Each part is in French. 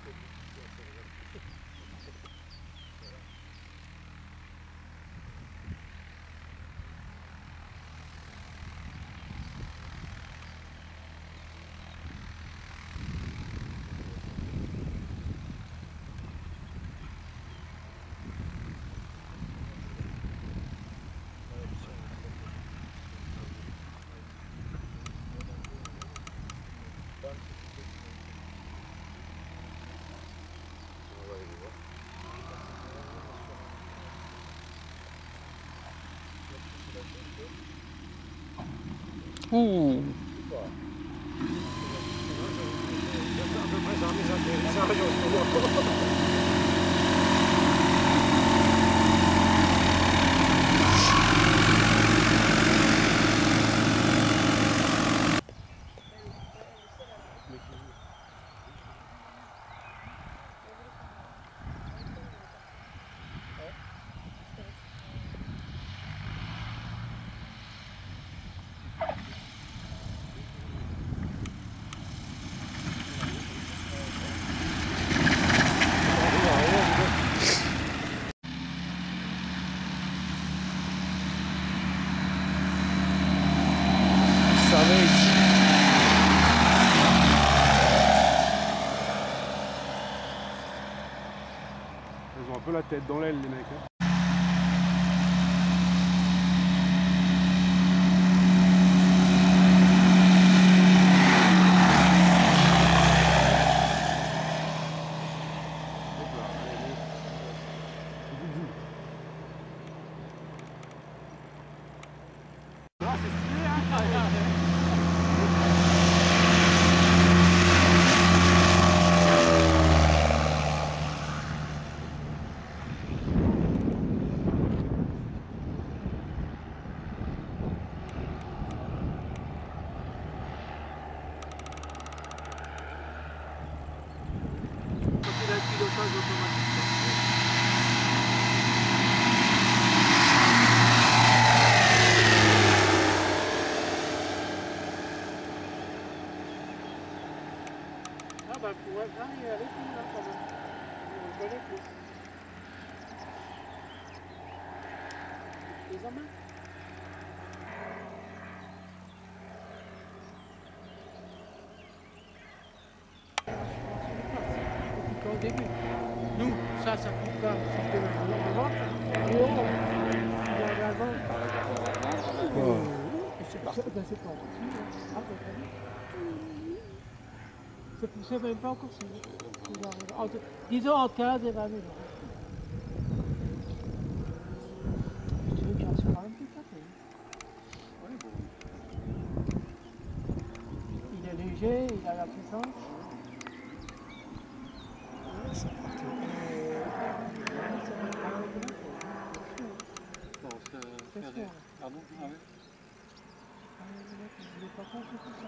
Thank you. Uh. Ils ont un peu la tête dans l'aile les mecs. hein. Bah pour il est avec nous là quand même. On connaît plus. Les en main Au début. Nous, ça, ça coûte pas. Ça fait la vente. Et on, on va la vente. Et c'est pas. Ben, c'est pas hein. Ah, ben, ben, c'est même pas encore disons entre 15 et 20 000 euros. Tu veux qu'il en soit quand même plus capé. Il est léger, il a la puissance. Pardon Ah, il est pas contre tout ça.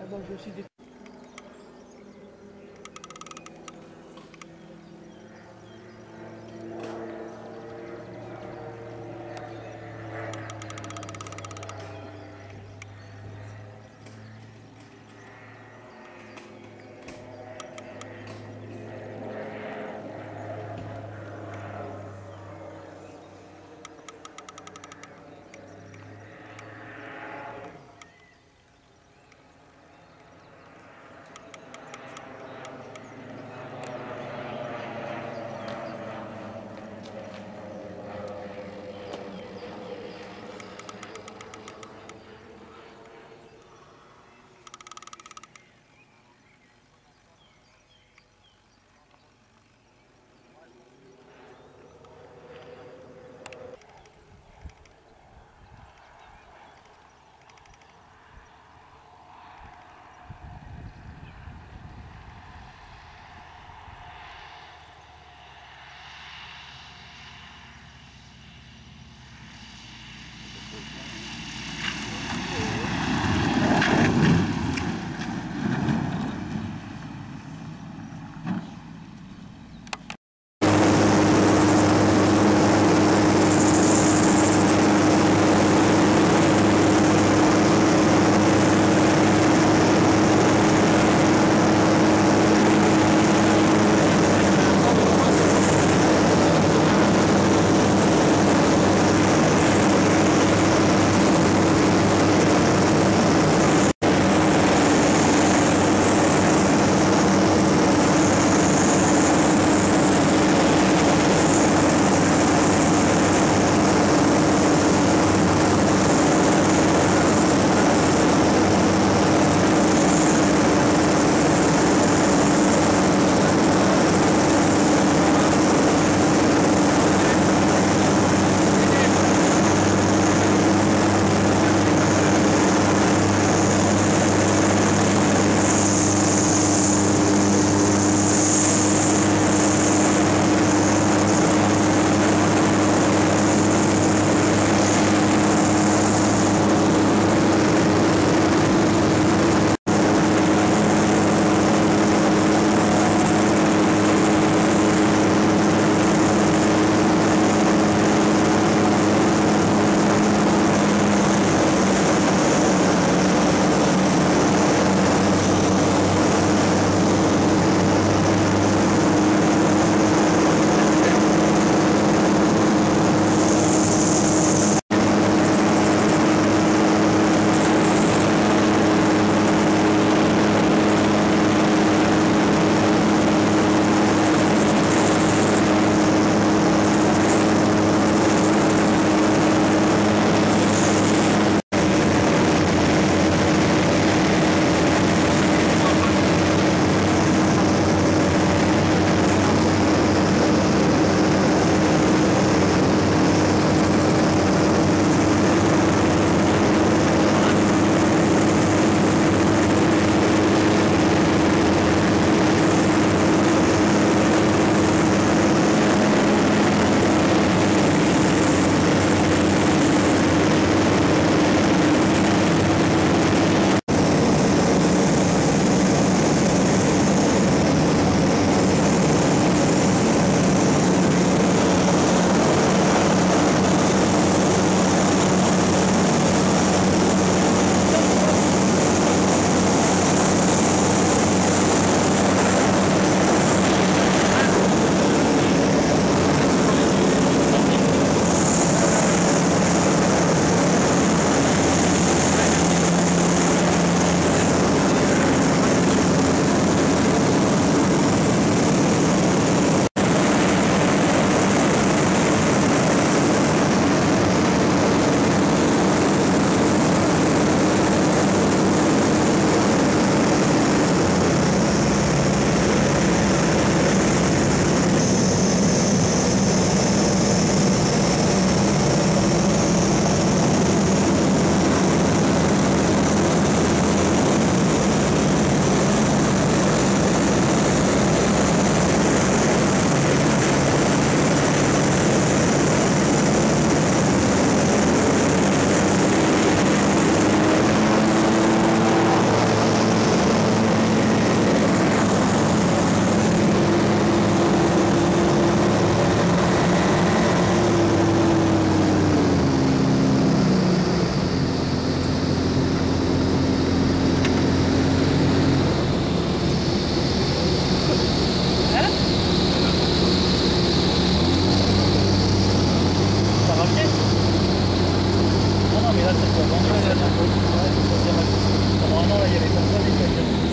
Ah bon, je suis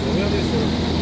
Soruyor diye soruyor.